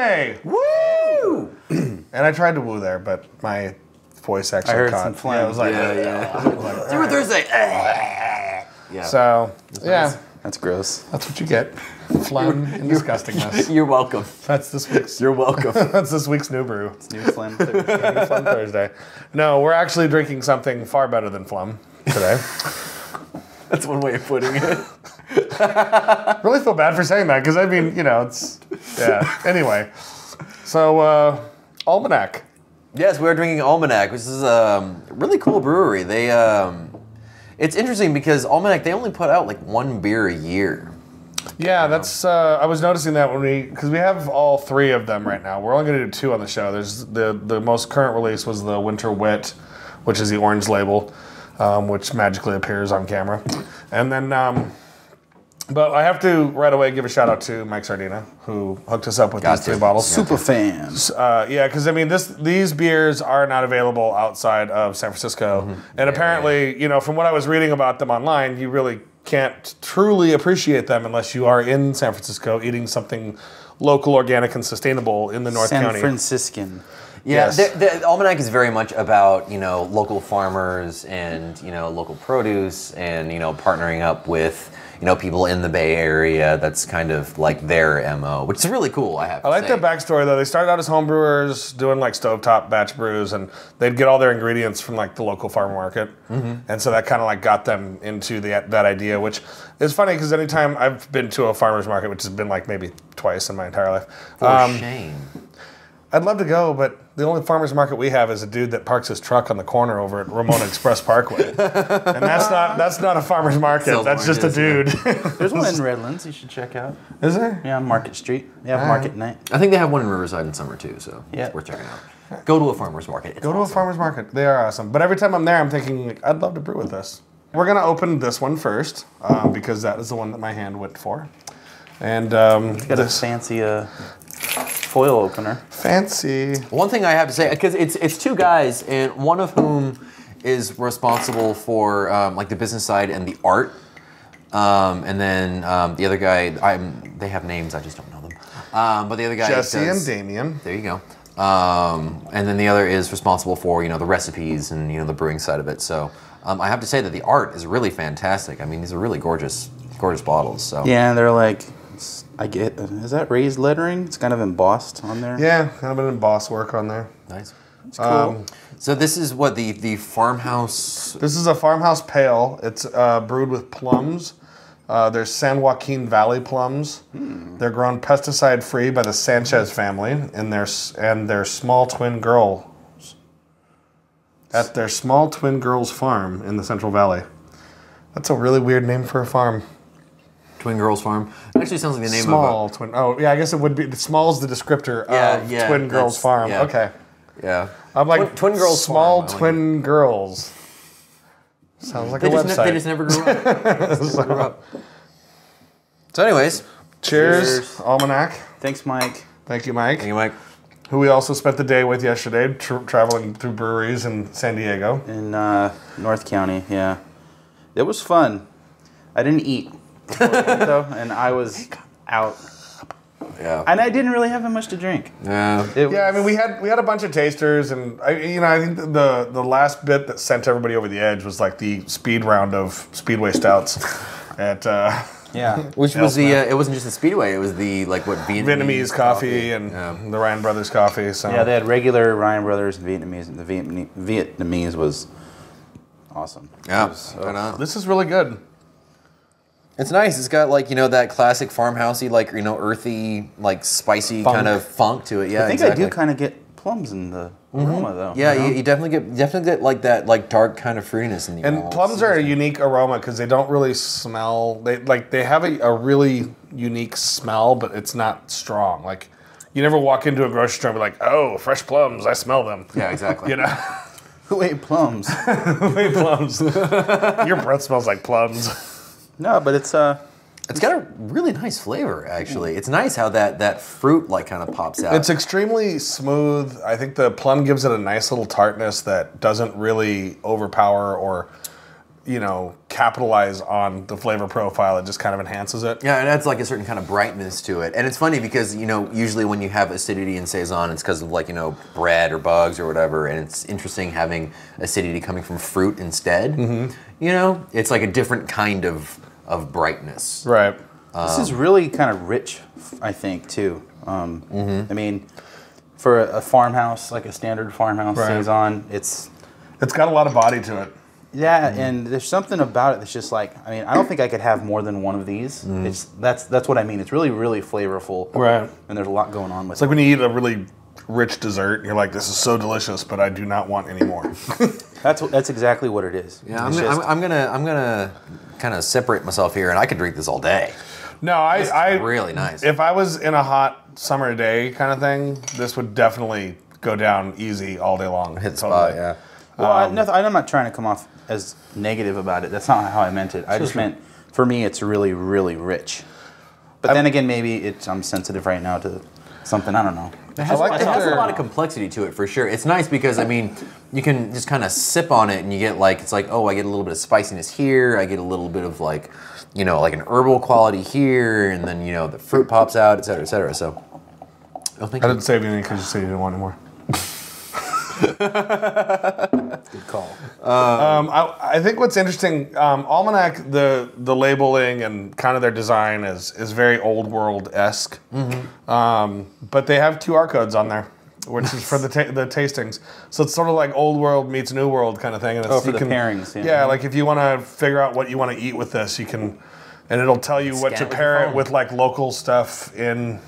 It's Woo! And I tried to woo there, but my voice actually I heard caught. some phlegm. Yeah, it was like, Yeah, yeah. Super Thursday. yeah. so, yeah, nice. That's gross. that's what you get. Phlegm and disgustingness. You're welcome. That's this week's. You're welcome. That's this week's new brew. It's new phlegm. Thursday. Phlegm Thursday. No, we're actually drinking something far better than phlegm today. That's one way of putting it. really feel bad for saying that because I mean, you know, it's yeah. Anyway, so uh, almanac. Yes, we are drinking Almanac, which is um, a really cool brewery. They, um, it's interesting because Almanac they only put out like one beer a year. Yeah, that's. Uh, I was noticing that when we because we have all three of them right now. We're only going to do two on the show. There's the the most current release was the Winter Wit, which is the orange label, um, which magically appears on camera, and then. Um, but I have to right away give a shout out to Mike Sardina who hooked us up with Got these three bottles. Super fan. Uh, yeah, because I mean, this these beers are not available outside of San Francisco, Mm-hmm. and apparently, you know, from what I was reading about them online, you really can't truly appreciate them unless you are in San Francisco eating something local, organic, and sustainable in the North San County. Franciscan. Yeah, Yes. the, the Almanac is very much about you know local farmers and you know local produce and you know partnering up with you know people in the Bay Area. That's kind of like their mo, which is really cool. I have. To I like say. their backstory though. They started out as home brewers doing like stovetop batch brews, and they'd get all their ingredients from like the local farmer market, Mm-hmm. and so that kind of like got them into the, that idea. Which is funny because anytime I've been to a farmers market, which has been like maybe twice in my entire life, For um, shame. I'd love to go, but the only farmers market we have is a dude that parks his truck on the corner over at Ramona Express Parkway, and that's not that's not a farmers market. Sells that's just a oranges, dude. There's one in Redlands you should check out. is there? Yeah, Market Street. They have All Market right. Night. I think they have one in Riverside in summer too, so Yeah. it's worth checking out. Go to a farmer's market. It's Go to a farmer's market. They are awesome. But every time I'm there, I'm thinking, like, I'd love to brew with this. We're going to open this one first um, because that is the one that my hand went for. And um, Got a fancy uh, foil opener. fancy. One thing I have to say, because it's it's two guys, and one of whom is responsible for um, like the business side and the art, um, and then um, the other guy, I'm they have names, I just don't know them. Um, but the other guy, Jesse and does- Damien. There you go. Um, and then the other is responsible for you know the recipes and you know the brewing side of it. So um, I have to say that the art is really fantastic. I mean, these are really gorgeous, gorgeous bottles. So Yeah, they're like, it's- I get. Is that raised lettering? It's kind of embossed on there. Yeah, kind of an embossed work on there. nice. it's cool. Um, So this is what the the farmhouse. This is a farmhouse pale. It's uh, brewed with plums. Uh, there's San Joaquin Valley plums. They're grown pesticide free by the Sanchez family and their and their small twin girl at their small twin girls farm in the Central Valley. That's a really weird name for a farm. Twin Girls Farm. It actually sounds like the name of all. small twin. Oh yeah, I guess it would be. Small is the descriptor Yeah, of yeah, Twin Girls Farm. yeah. Okay, yeah. I'm like Twin- Twin Girls Small Farm, I like twin girls. Sounds like They a just, website. ne- they just never grew up. They just grew up. So, anyways, Cheers, Cheers. Almanac. Thanks, Mike. Thank you, Mike. thank you, Mike. Who we also spent the day with yesterday, tr- traveling through breweries in San Diego. In uh, North County, yeah. It was fun. I didn't eat before we went, though, and I was out. Yeah. And I didn't really have that much to drink. yeah. It Yeah, I mean, we had we had a bunch of tasters, and I, you know, I think the the last bit that sent everybody over the edge was like the speed round of Speedway stouts at uh, yeah. Which was the? Uh, it wasn't just the Speedway. It was the like what Vietnamese, Vietnamese coffee and Yeah. the Ryan Brothers coffee. So Yeah, they had regular Ryan Brothers and Vietnamese. And the Vietnamese, Vietnamese was awesome. Yeah. It was, right on. this is really good. It's nice. It's got like you know that classic farmhousey, like you know earthy, like spicy Funk. kind of funk to it. Yeah, I think exactly. I do kind of get plums in the mm-hmm. aroma, though. Yeah, you know? you, you definitely get definitely get like that like dark kind of fruitiness in the And malts. plums are a unique aroma because they don't really smell. They like they have a, a really unique smell, but it's not strong. Like you never walk into a grocery store and be like, "Oh, fresh plums! I smell them." Yeah, exactly. You know, Who ate plums? Who ate plums. Your breath smells like plums. No, but it's uh, It's got a really nice flavor, actually. It's nice how that that fruit like kind of pops out. It's extremely smooth. I think the plum gives it a nice little tartness that doesn't really overpower or you know, capitalize on the flavor profile. It just kind of enhances it. Yeah, it adds like a certain kind of brightness to it. And it's funny because, you know, usually when you have acidity in Saison, it's because of like, you know, Brett or bugs or whatever. And it's interesting having acidity coming from fruit instead. Mm-hmm. You know, it's like a different kind of, of brightness. Right. This is really kind of rich, I think, too. Um, mm-hmm. I mean, for a, a farmhouse, like a standard farmhouse Right. saison, it's It's got a lot of body to it. yeah, mm-hmm. and there's something about it that's just like I mean, I don't think I could have more than one of these. Mm-hmm. It's that's that's what I mean. It's really really flavorful, Right. And there's a lot going on with It's like when you eat a really rich dessert, you're like, this is so delicious, but I do not want any more. That's that's exactly what it is. Yeah, I'm, gonna- just- I'm, I'm gonna I'm gonna kind of separate myself here, and I could drink this all day. no, I, I really nice. If I was in a hot summer day kind of thing, this would definitely go down easy all day long. Hit the spot, yeah. Well, I, um, nothing, I'm not trying to come off as negative about it. That's not how I meant it. I just meant for me, it's really, really rich. But then again, maybe it's I'm sensitive right now to something. I don't know. It has, like it has a lot of complexity to it for sure. It's nice because I mean, you can just kind of sip on it and you get like it's like oh, I get a little bit of spiciness here. I get a little bit of like, you know, like an herbal quality here, and then you know the fruit pops out, et cetera, et cetera. So, thank I didn't save anything because you said you didn't want any more. Good call. Um, I, I think what's interesting, um, Almanac, the the labeling and kind of their design is is very old world esque. Mm-hmm. Um, but they have QR codes on there, which is for the ta- the tastings. So it's sort of like old world meets new world kind of thing. And it's, Oh, for the can, pairings, yeah. like if you want to figure out what you want to eat with this, you can, and it'll tell you what to it with your pair it with, like local stuff in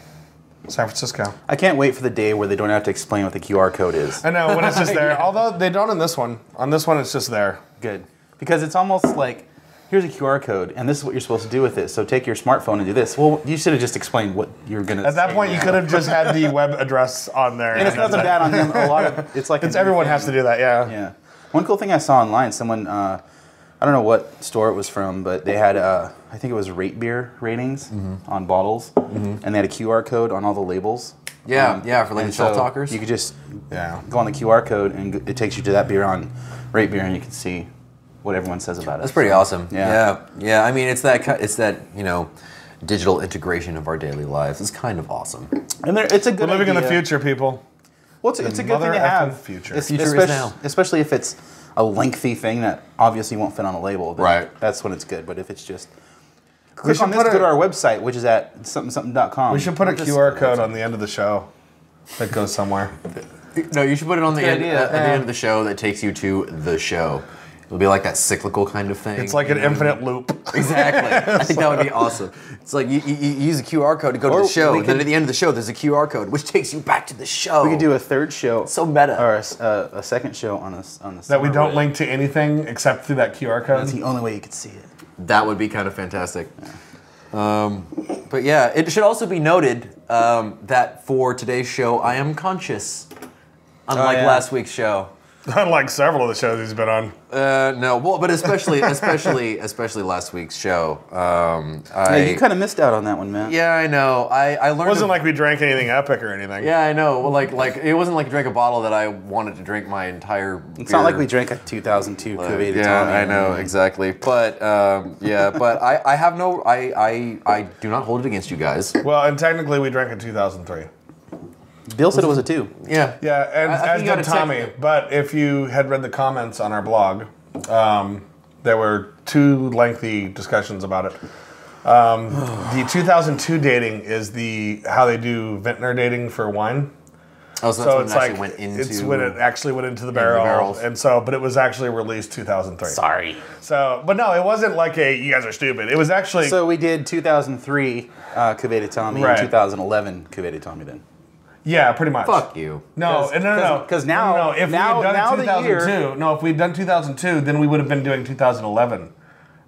San Francisco. I can't wait for the day where they don't have to explain what the QR code is. I know when it's just there. Although they don't in this one. On this one, it's just there. Good. Because it's almost like here's a QR code and this is what you're supposed to do with it. So take your smartphone and do this. Well, you should have just explained what you're gonna. At that point, you could have just had the web address on there. And it's nothing bad on them. A lot of it's like It's everyone has to do that. Yeah. Yeah. One cool thing I saw online, someone, uh, I don't know what store it was from, but they had, uh, I think it was rate beer ratings mm-hmm. on bottles, mm-hmm. and they had a QR code on all the labels. Yeah, um, yeah, for like the shelf so talkers. You could just Yeah. go on the QR code, and it takes you to that beer on rate beer, and you can see what everyone says about it. That's pretty So, awesome. Yeah. yeah, yeah. I mean, it's that it's that you know, digital integration of our daily lives. It's kind of awesome. And there, it's a We're good. living in the future, people. Well, it's, it's a good thing to have. future. Es- Future is especially, now. especially if it's a lengthy thing that obviously won't fit on a label. then Right. That's when it's good. But if it's just We click should on this, put go to our website, which is at something something.com. We should put a just- QR code on the end of the show that goes somewhere. No, you should put it on the end, uh, idea. at the end of the show that takes you to the show. It'll be like that cyclical kind of thing. It's like an infinite loop. Exactly. I think that would be awesome. It's like you, you, you use a QR code to go to the show, and then at the end of the show, there's a QR code which takes you back to the show. We could do a third show. so meta. Or a, s- a- a second show on a, s- on the That we don't wave. link to anything except through that QR code. That's the only way you could see it. That would be kind of fantastic. Um, but yeah, it should also be noted um, that for today's show, I am conscious, unlike yeah. last week's show. Unlike several of the shows he's been on. Uh, no, well, but especially, especially, especially last week's show. Um, I, Yeah, you kind of missed out on that one, man. yeah, I know. I, I learned. It wasn't a- like we drank anything epic or anything. Yeah, I know. Well, like, like it wasn't like I drank a bottle that I wanted to drink my entire. It's not like we drank a 2002 Uh, Cuvée yeah, Tommy. I know exactly. But um, yeah, but I, I have no, I, I, I do not hold it against you guys. Well, and technically we drank in 2003. Bill said it was a two. Yeah, Yeah, and I- I as did Tommy. check- But if you had read the comments on our blog, um, there were two lengthy discussions about it. Um, the 2002 dating is the how they do vintner dating for wine. Oh, so that's So when it's it like went into. it's when it actually went into the barrel, barrels. and so but it was actually released 2003. Sorry. So, but no, it wasn't like a you guys are stupid. It was actually So we did 2003 uh, Cuvée de Tomme Right. and 2011 Cuvée de Tomme then. Yeah, pretty much. Fuck you. No, 'Cause- no, no, no. 'cause- 'cause now- no, no, if now- we had done the 2002, year- no, if we'd done 2002, then we would have been doing 2011,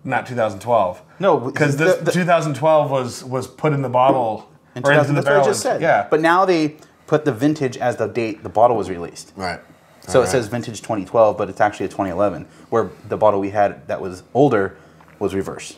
not 2012. No, because the- this the- 2012 was was put in the bottle And or into the that's what I barrel. just said. Yeah, But now they put the vintage as the date the bottle was released. Right. So it Alright. says vintage 2012, but it's actually a 2011, where the bottle we had that was older was reverse.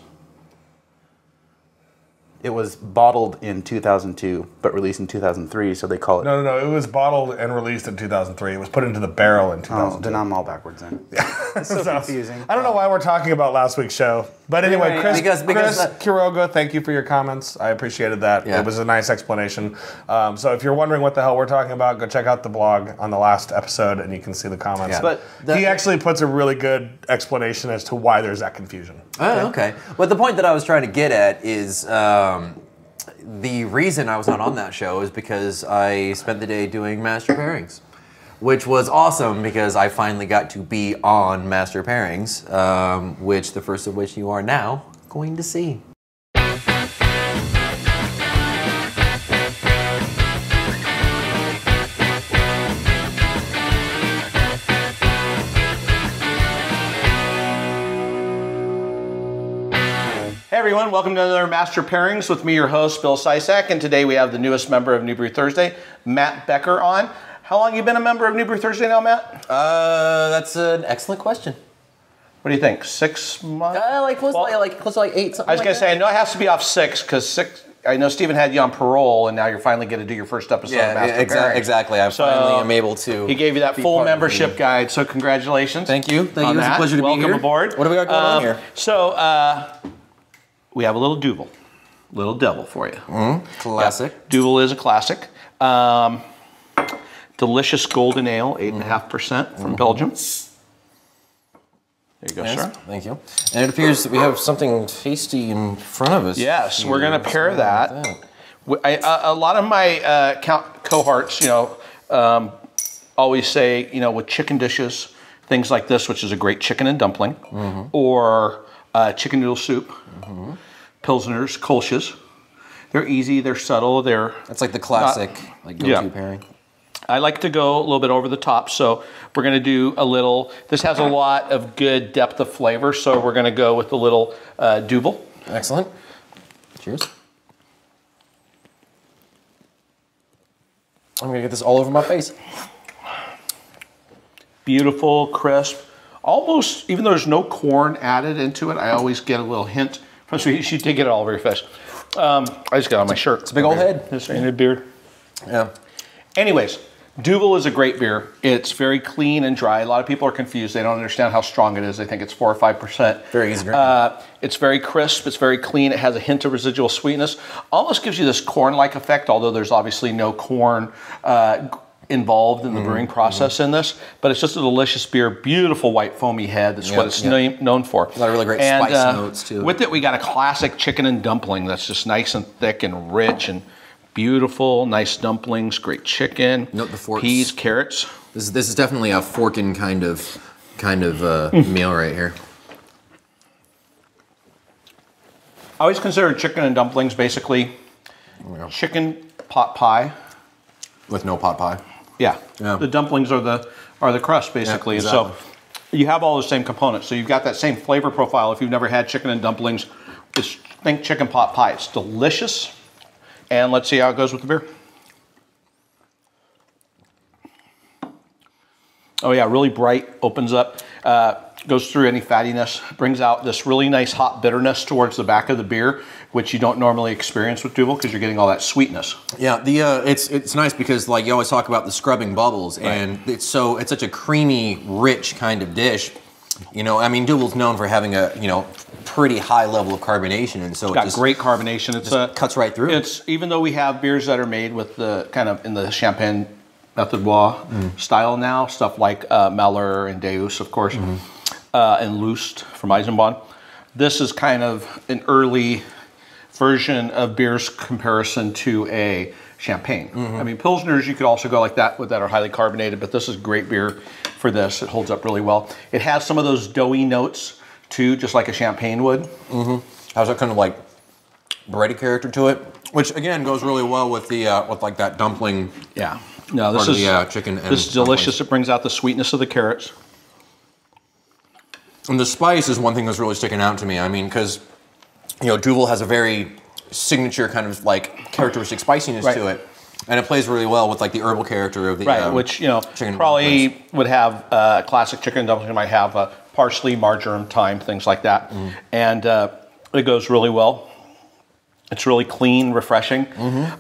It was bottled in 2002 but released in 2003, so they call it. No, no, no. It was bottled and released in 2003. It was put into the barrel in Oh, 2002. then I'm all backwards then. It's so So, confusing. I don't know why we're talking about last week's show, but anyway, Anyway, Chris, because- because, Chris uh, Quiroga, thank you for your comments. I appreciated that. Yeah. It was a nice explanation. Um, so if you're wondering what the hell we're talking about, go check out the blog on the last episode, and you can see the comments. Yeah. But the- he actually puts a really good explanation as to why there's that confusion. Oh, okay. But the point that I was trying to get at is um, the reason I was not on that show is because I spent the day doing master pairings, which was awesome because I finally got to be on master pairings, um, which the first of which you are now going to see. Everyone, welcome to another Master Pairings with me, your host, Bill Sysak, and today we have the newest member of New Brew Thursday, Matt Becker, on. How long you been a member of New Brew Thursday now, Matt? Uh, that's an excellent question. What do you think? Six months? Uh, like close Well, to like, like close to like eight. Something I was like gonna that. say, I know it has to be off six because six. I know Stephen had you on parole, and now you're finally going to do your first episode of Yeah, Master exa- Pairings. exactly. I So, finally am able to. He gave you that full of membership guide, so congratulations. Thank you. Thank on you. It's a that. pleasure to be here. Welcome aboard. What do we got going on Um, here? So uh, we have a little Duvel, little devil for you. Classic. Duvel is a classic. Um, delicious golden ale, eight and a half percent from Belgium. There you go, Yes, sir. Thank you. And it appears that we have something tasty in front of us. Yes, we're going to pair that. like that. I- a, a lot of my uh, cohorts, you know, um, always say, you know, with chicken dishes, things like this, which is a great chicken and dumpling, Mm-hmm. or uh, chicken noodle soup, pilsners, kolsches. They're easy, they're subtle, they're That's like the classic, like go-to yeah. pairing. I like to go a little bit over the top, so we're going to do a little. This has a lot of good depth of flavor, so we're going to go with a little uh, Duvel. Excellent. Cheers. I'm gonna get this all over my face. Beautiful, crisp, almost. Even though there's no corn added into it, I always get a little hint. So she did get it all very face. Um, I just got on my shirt. It's a big old head. This ain't a beard. Yeah. Anyways, Duvel is a great beer. It's very clean and dry. A lot of people are confused. They don't understand how strong it is. They think it's four or five percent. Very easy. Uh, it's very crisp. It's very clean. It has a hint of residual sweetness. Almost gives you this corn-like effect, although there's obviously no corn uh, involved in the Mm-hmm. brewing process in this. But it's just a delicious beer. Beautiful white foamy head. That's Yep, what it's yep. na- known for. A lot of really great And, spice uh, notes, too. With it, we got a classic chicken and dumpling that's just nice and thick and rich and beautiful. Nice dumplings, great chicken. Note the forks. Peas, carrots. This is this is definitely a forking kind of kind of uh, meal right here. I always consider chicken and dumplings basically chicken pot pie. With no pot pie. Yeah. Yeah. The dumplings are the are the crust basically. Yeah, So you have all the same components. So you've got that same flavor profile. If you've never had chicken and dumplings, just think chicken pot pie. It's delicious. And let's see how it goes with the beer. Oh yeah, really bright. Opens up, uh, goes through any fattiness, brings out this really nice hot bitterness towards the back of the beer, which you don't normally experience with Duvel because you're getting all that sweetness. Yeah, the uh, it's it's nice because like you always talk about the scrubbing bubbles, and it's so it's such a creamy, rich kind of dish. You know, I mean, Duvel's known for having a you know pretty high level of carbonation, and so it got just great carbonation. It's uh, cuts right through. It's even though we have beers that are made with the kind of in the champagne method bois style now, stuff like uh, Malheur and Deus, of course, uh, and Lust from Eisenbahn. This is kind of an early version of beer's comparison to a champagne. I mean, pilsners you could also go like that with that are highly carbonated, but this is great beer for this. It holds up really well. It has some of those doughy notes too, just like a champagne would. has that kind of like bready character to it, which again goes really well with the uh, with like that dumpling. Yeah. No, this is the, uh, chicken and This is delicious. dumplings. It brings out the sweetness of the carrots. And the spice is one thing that's really sticking out to me. I mean, because you know, Duvel has a very signature kind of like characteristic spiciness Right. to it, and it plays really well with like the herbal character of the Right, um, which you know chicken probably would have uh, classic chicken and dumplings might have uh, parsley, marjoram, thyme, things like that, Mm. and uh, it goes really well. It's really clean, refreshing.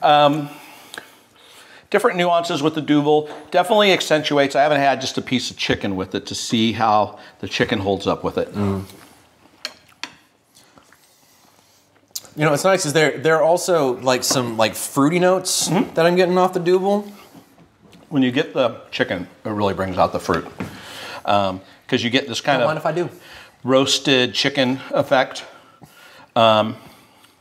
Um, different nuances with the Duvel. Definitely accentuates. I haven't had just a piece of chicken with it to see how the chicken holds up with it. You know, what's nice is there there are also like some like fruity notes mm-hmm. that I'm getting off the Duvel. When you get the chicken, it really brings out the fruit. Um, because you get this kind Don't mind of if I do. roasted chicken effect. Um,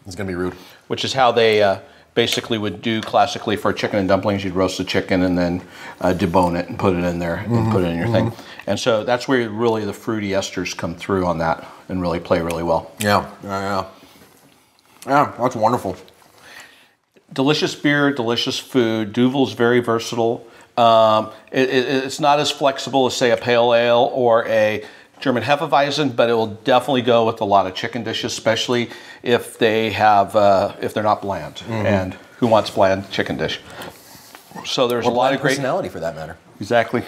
it's gonna be rude. which is how they uh, basically would do classically for chicken and dumplings. You'd roast the chicken and then uh, debone it and put it in there and put it in your thing. And so that's where really the fruity esters come through on that and really play really well. Yeah, yeah, yeah. Yeah, that's wonderful. Delicious beer, delicious food. Duvel's very versatile. Um, it, it- it's not as flexible as say a pale ale or a German Hefeweizen, but it will definitely go with a lot of chicken dishes, especially if they have uh, if they're not bland. And who wants bland chicken dish? So there's Or a lot of great personality for that matter. Exactly.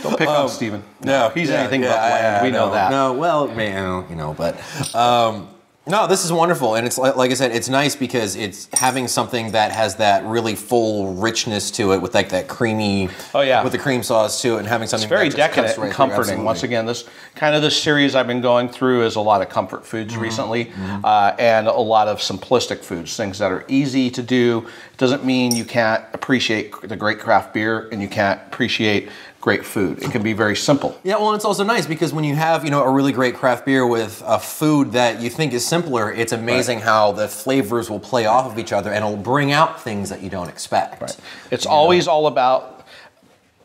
Don't pick on Stephen. No, he's Yeah, anything yeah, but bland. I- we know, that. No, well, man, you know, but um, no, this is wonderful, and it's like, like I said, it's nice because it's having something that has that really full richness to it, with like that creamy, Oh, yeah. with the cream sauce to it, and having something It's very that just cuts decadent right and comforting. Once again, this kind of this series I've been going through is a lot of comfort foods Mm-hmm. recently, uh, and a lot of simplistic foods, things that are easy to do. Doesn't mean you can't appreciate the great craft beer and you can't appreciate great food. It can be very simple. Yeah, well, it's also nice because when you have you know a really great craft beer with a food that you think is simpler, it's amazing how the flavors will play off of each other and it'll bring out things that you don't expect. Right. It's always all about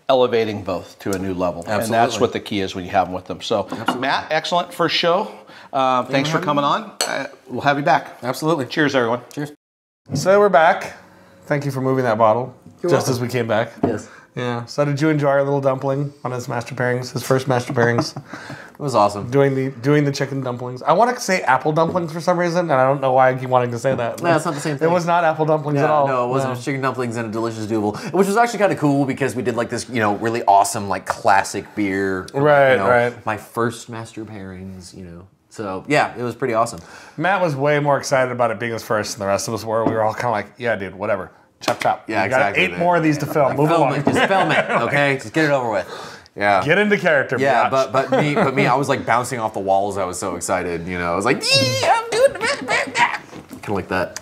elevating both to a new level, and that's what the key is when you have them with them. So, Matt, excellent first show. Uh, thanks for coming on. Uh, we'll have you back. Absolutely. Cheers, everyone. Cheers. So we're back. Thank you for moving that bottle just welcome. as we came back. Yes. Yeah. So did you enjoy our little dumpling on his master pairings, his first master pairings, It was awesome. doing the doing the chicken dumplings? I want to say apple dumplings for some reason, and I don't know why I keep wanting to say that. No, it's not the same thing. It was not apple dumplings at all. no, it wasn't. It was chicken dumplings and a delicious duvel, which was actually kind of cool because we did like this, you know, really awesome like classic beer. Right, you know, right. My first master pairings, you know. So yeah, it was pretty awesome. Matt was way more excited about it being his first than the rest of us were. We were all kind of like, yeah, dude, whatever. Chop chop. Yeah, you got exactly. eight more of these to film. Move film along. it, just film it, okay? just get it over with. Yeah. Get into character. yeah, biatch. but but me but me, I was like bouncing off the walls. I was so excited, you know. I was like, yeah, I'm doing it, kind of like that.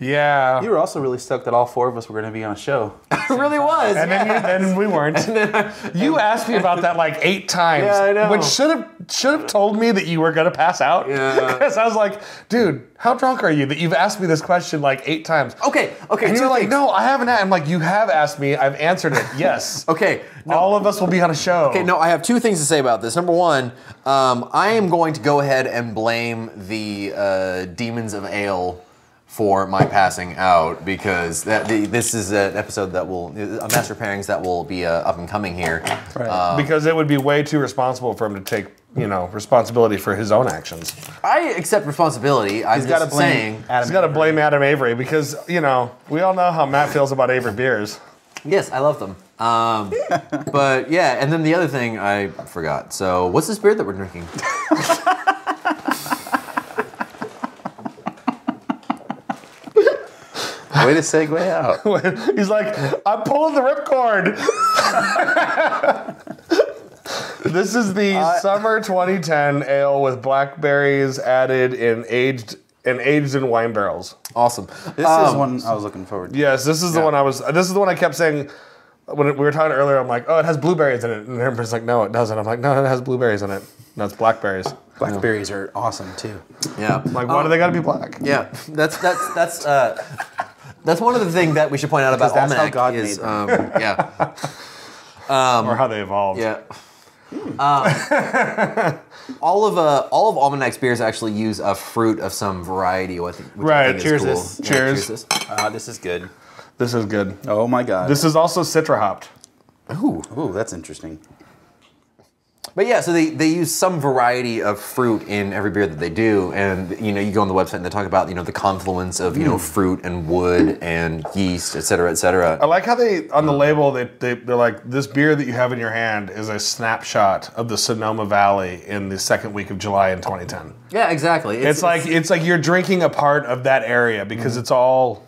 Yeah. You were also really stoked that all four of us were going to be on a show. It really was. And then, you, then we weren't. you asked me about that like eight times, Yeah, I know. which should have should have told me that you were gonna pass out. Yeah. Because I was like, dude, how drunk are you that you've asked me this question like eight times? okay, okay. And you're like, things. no, I haven't. a-" I'm like, you have asked me. I've answered it. Yes. Okay. No. All of us will be on a show. Okay, no, I have two things to say about this. Number one, um, I am going to go ahead and blame the uh, Demons of Ale for my passing out because that, the, this is an episode that will, a Master Pairings that will be uh, up and coming here. Right. because it would be way too responsible for him to take, you know, responsibility for his own actions. I accept responsibility. I'm He's got to just blame saying. Adam. He's got to blame Adam Avery because, you know, we all know how Matt feels about Avery beers. Yes, I love them. Um, but yeah, and then the other thing I forgot. So, what's this beer that we're drinking? Way to segue out. He's like, I'm pulling the ripcord. this is the summer 2010 ale with blackberries added in aged and aged in wine barrels. Awesome. This is one I was looking forward to. Yes, this is the one I was. This is the one I kept saying when we were talking earlier. I'm like, oh, it has blueberries in it, and everybody's like, no, it doesn't. I'm like, no, it has blueberries in it. No, it's blackberries. Blackberries are awesome too. Yeah. Like, why do they got to be black? Yeah, that's that's that's uh, that's one of the things that we should point out about Because that's how God is made um, yeah or how they evolved. yeah. Um, all of uh, all of Almanac's beers actually use a fruit of some variety. Which, which I Right, think cheers is cool. this. Yeah, Cheers. this. Uh, this is good. This is good. Oh my god. This is also citra hopped. Ooh, Ooh, that's interesting. But yeah, so they, they use some variety of fruit in every beer that they do, and you know you go on the website and they talk about you know the confluence of you know mm. fruit and wood and yeast, et cetera, et cetera. I like how they on the label they, they they're like this beer that you have in your hand is a snapshot of the Sonoma Valley in the second week of July in 2010. Yeah, exactly. It's, like it's like you're drinking a part of that area because mm. it's all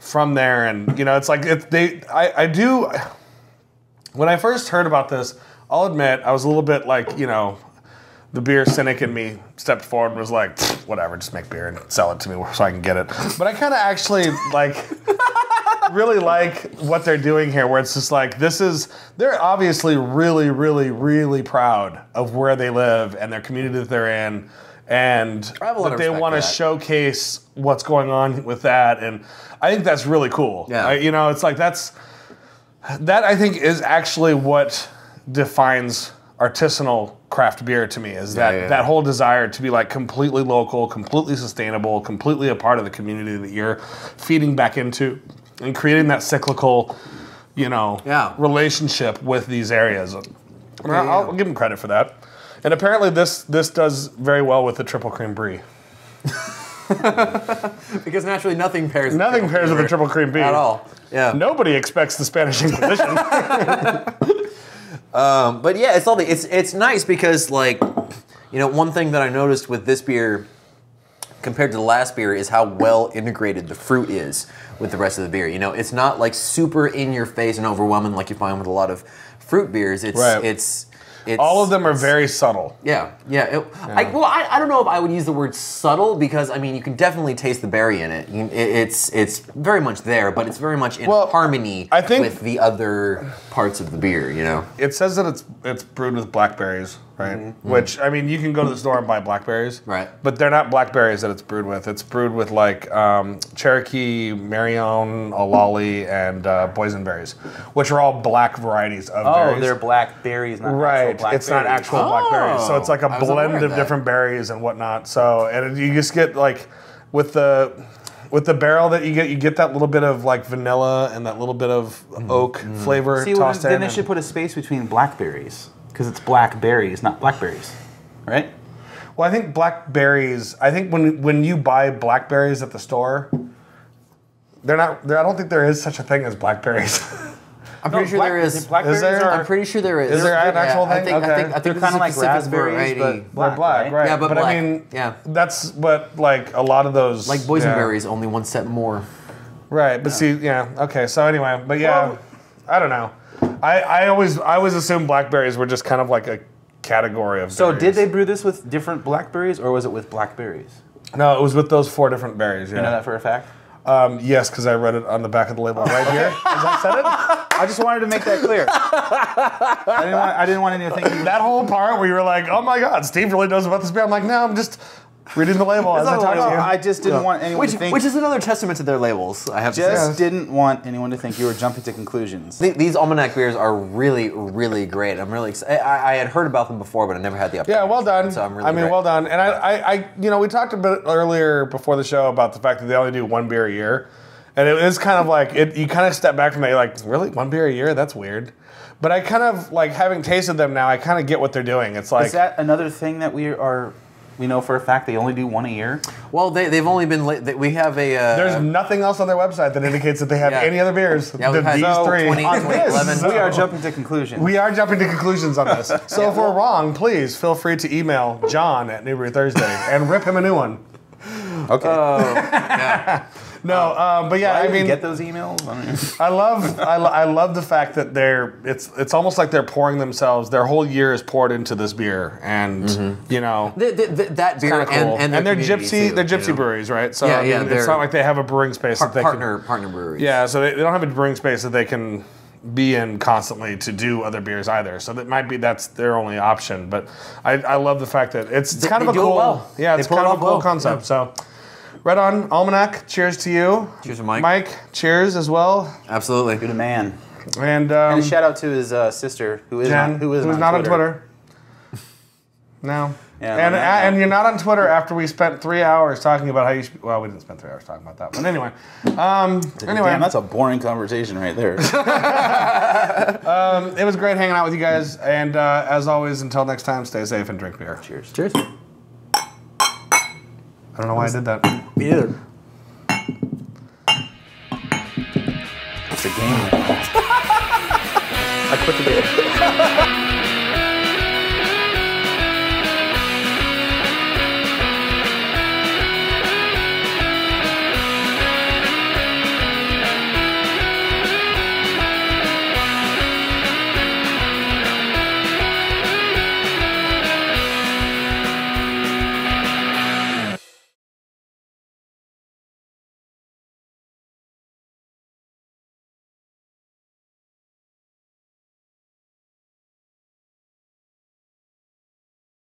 from there, and you know it's like it, they. I, I do. When I first heard about this, I'll admit I was a little bit like you know, the beer cynic in me stepped forward and was like, whatever, just make beer and sell it to me so I can get it. But I kind of actually like. really like what they're doing here where it's just like this is they're obviously really really really proud of where they live and their community that they're in and I have a lot that they want to showcase what's going on with that and i think that's really cool Yeah. I- you know it's like that's that i think is actually what defines artisanal craft beer to me is that yeah, yeah. that whole desire to be like completely local completely sustainable completely a part of the community that you're feeding back into and creating that cyclical you know Yeah. relationship with these areas I'll. I'll give them credit for that and apparently this this does very well with the triple cream brie because naturally nothing pairs. with nothing pairs with a triple cream beer at all. Yeah. Nobody expects the Spanish Inquisition. Um, but yeah, it's all the, it's it's nice because like, you know, one thing that I noticed with this beer compared to the last beer is how well integrated the fruit is with the rest of the beer. You know, it's not like super in your face and overwhelming like you find with a lot of fruit beers. It's Right. it's it's All of them are very subtle. Yeah, yeah. It, I, well, I, I don't know if I would use the word subtle because I mean you can definitely taste the berry in it. You, it it's it's very much there, but it's very much in Well, harmony I think- with the other parts of the beer. You know. It says that it's it's brewed with blackberries, right? Which I mean, you can go to the store and buy blackberries, Mm-hmm. Right. But they're not blackberries that it's brewed with. It's brewed with like um, Cherokee, Marion, Olallie, and uh, boysenberries, which are all black varieties of Oh, berries. Oh, they're blackberries, not Right, actual it's not blackberries. actual blackberries, so it's like a blend of different berries and whatnot. So, and you just get like with the with the barrel that you get, you get that little bit of like vanilla and that little bit of oak flavor See, tossed then, then in. they should put a space between blackberries because it's blackberries, not blackberries, right? well, I think blackberries. I think when when you buy blackberries at the store, they're not. They're, I don't think there is such a thing as blackberries. I'm pretty sure black- there is. Blackberries Is there? are, I'm pretty sure there is. Is there an actual I thing? think, Okay. I think, I think they're kind of like specific raspberries, variety. but black, they're black, right? Yeah, but I black. mean, Yeah. that's what like a lot of those Like yeah. boysenberries, only one step more. Right, but see, yeah, okay. So anyway, but yeah, Well- I don't know. I, I always I always assumed blackberries were just kind of like a category of. So berries. did they brew this with different blackberries, or was it with blackberries? No, it was with those four different berries. Yeah. You know that for a fact. um, yes, because I read it on the back of the label right here. As I said it, I just wanted to make that clear. I didn't want. I didn't want anyone to think. You that whole part where you were like, "Oh my God, Steve really knows about this beer." I'm like, "No, I'm just reading the label as I not the talk to you." I just didn't want anyone Which, to think. which is another testament to their labels. I have to just say. didn't want anyone to think you were jumping to conclusions. Th- These almanac beers are really, really great. I'm really excited. I, I had heard about them before, but I never had the opportunity. Yeah, well done. So I'm really I mean, great. well done. And I, I, I, you know, we talked a bit earlier before the show about the fact that they only do one beer a year, and it is kind of like it. You kind of step back from that, you're like, really, one beer a year? That's weird. But I kind of like having tasted them now. I kind of get what they're doing. It's like Is that another thing that we are? We know for a fact they only do one a year. Well, they, they've only been. Li- they, we have a. Uh, there's nothing else on their website that indicates that they have Yeah. any other beers Yeah, than these so three. 20 on this. We are jumping to conclusions. We are jumping to conclusions on this. So if we're wrong, please feel free to email John at New Brew Thursday and rip him a new one. okay. yeah. No, um, but yeah, I, I mean, get those emails. I mean, I love I, lo- I love the fact that they're it's it's almost like they're pouring themselves their whole year is poured into this beer and you know Th- th- th- that beer kind of and, cool and, their they're gypsy too, they're you gypsy know? breweries right so Yeah, I mean, yeah, it's not like they have a brewing space Par- that they partner can partner breweries. yeah so they, they don't have a brewing space that they can be in constantly to do other beers either so that might be that's their only option but I, I love the fact that it's, it's They- kind of a cool well. yeah it's pull it kind of a cool well, concept yeah. so right on almanac cheers to you Cheers to Mike. Mike cheers as well Absolutely. good man. and um, And a shout out to his uh, sister, who is Jen, not, who is who's not, not on Twitter. No. Yeah, And, on and you're not on Twitter after we spent three hours talking about how you should. Well, we didn't spend three hours talking about that, but anyway. Um, anyway, Damn, that's a boring conversation right there. it was great hanging out with you guys. And uh, as always, until next time, stay safe and drink beer. Cheers. Cheers. I don't know why I did that. Me neither. It's a game. I quit the game.